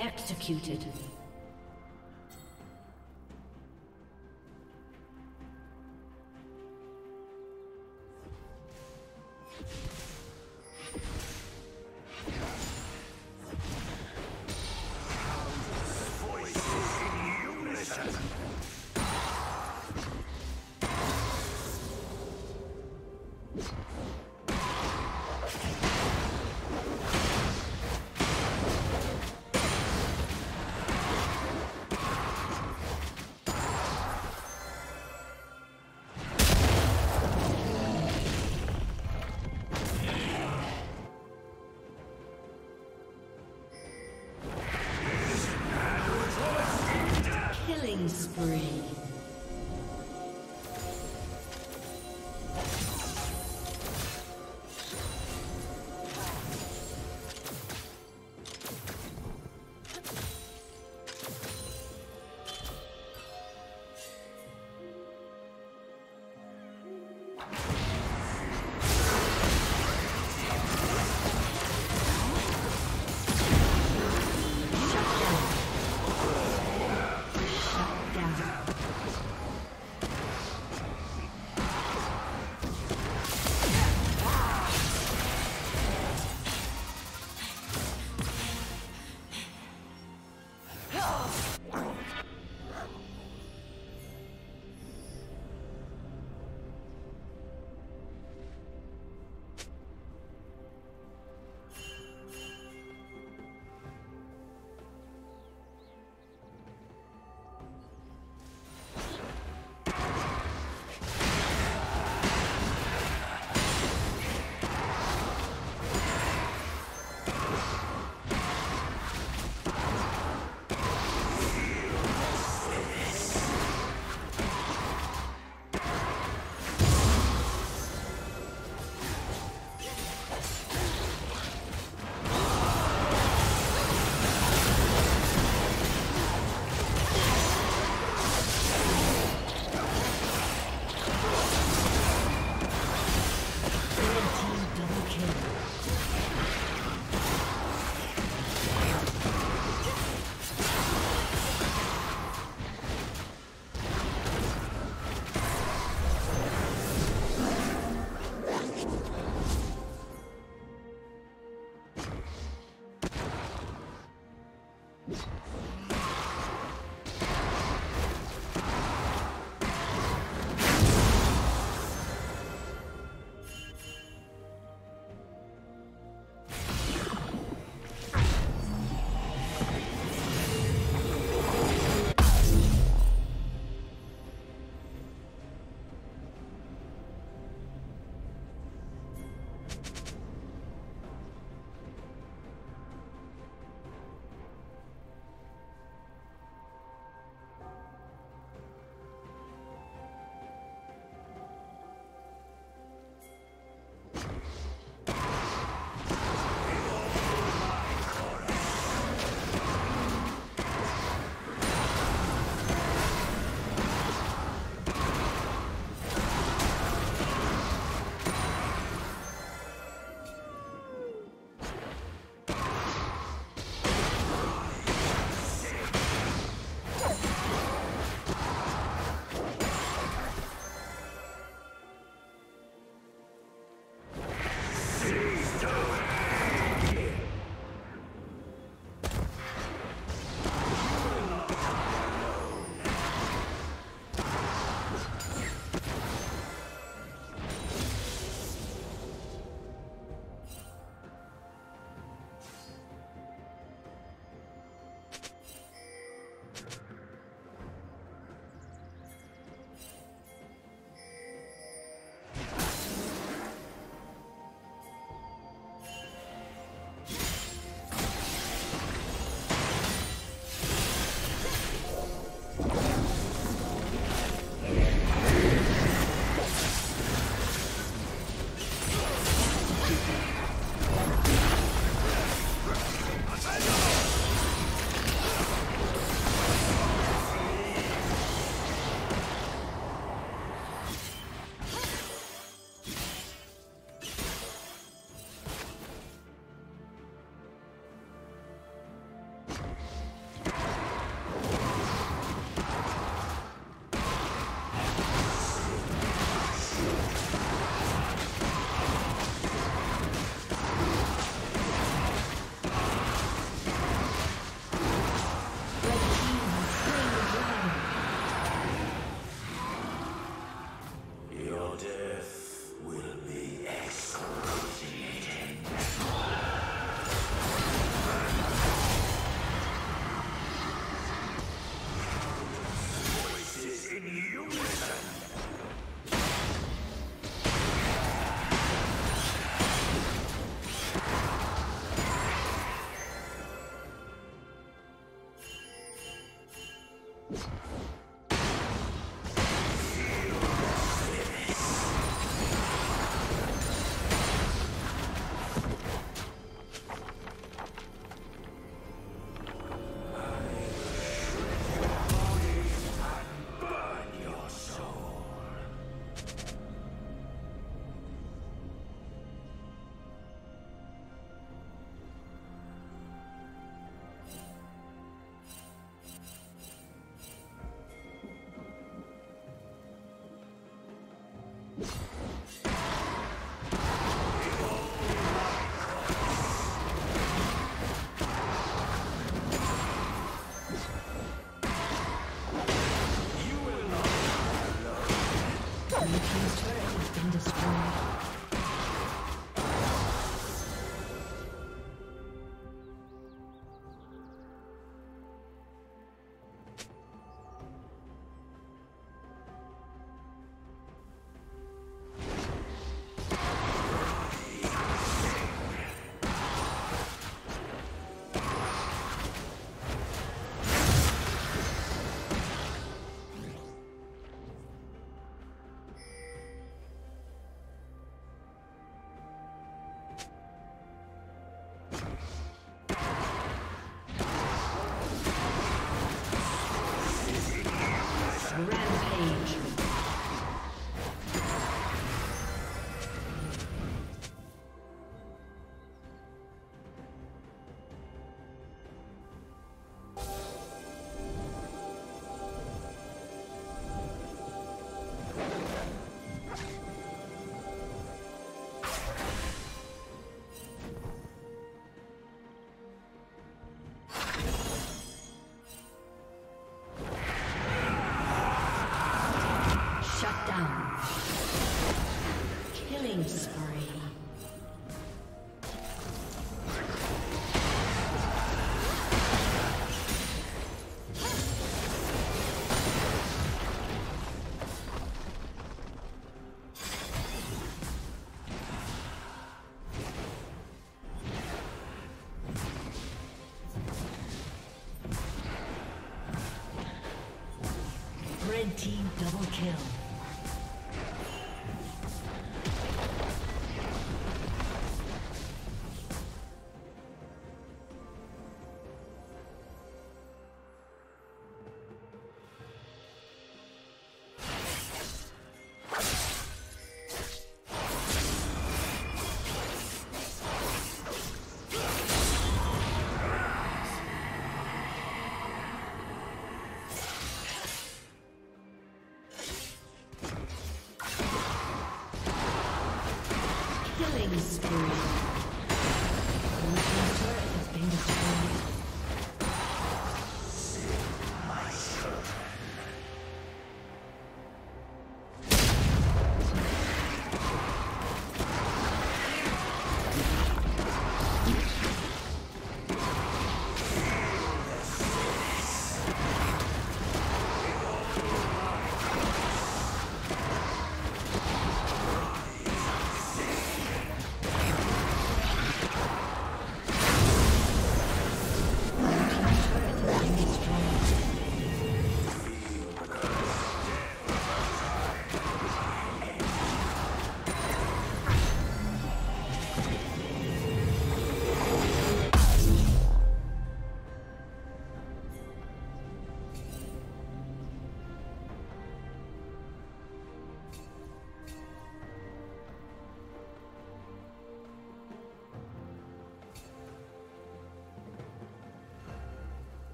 Executed.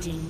Dominating.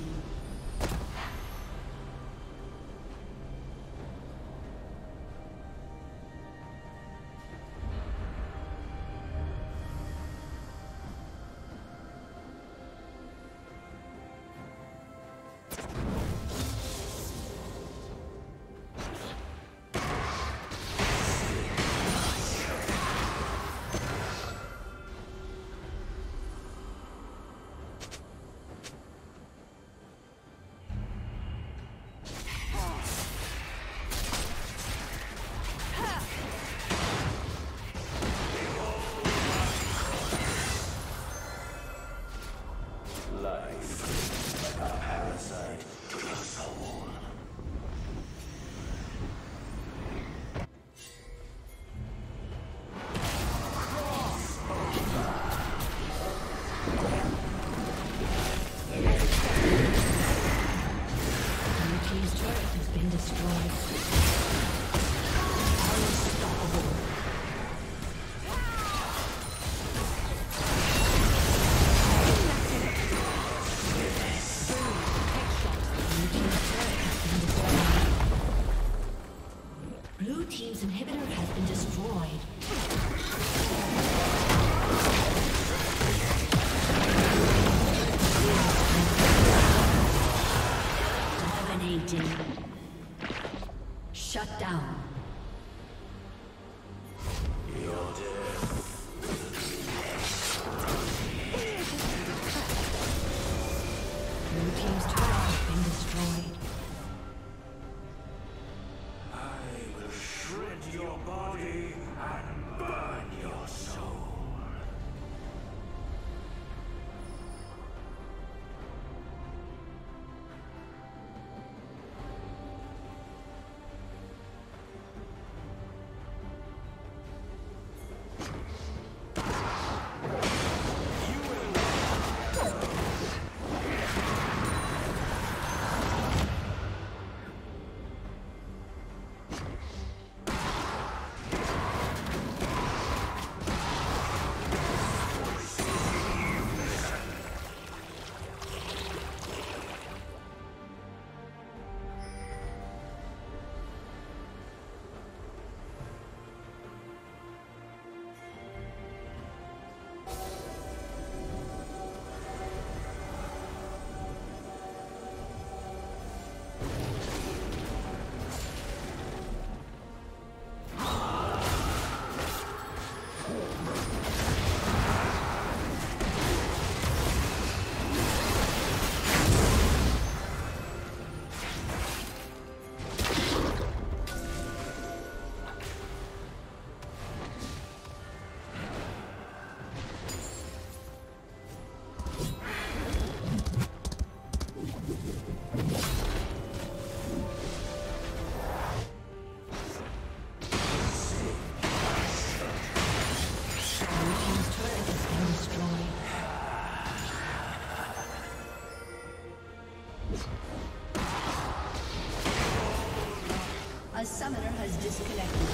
disconnected.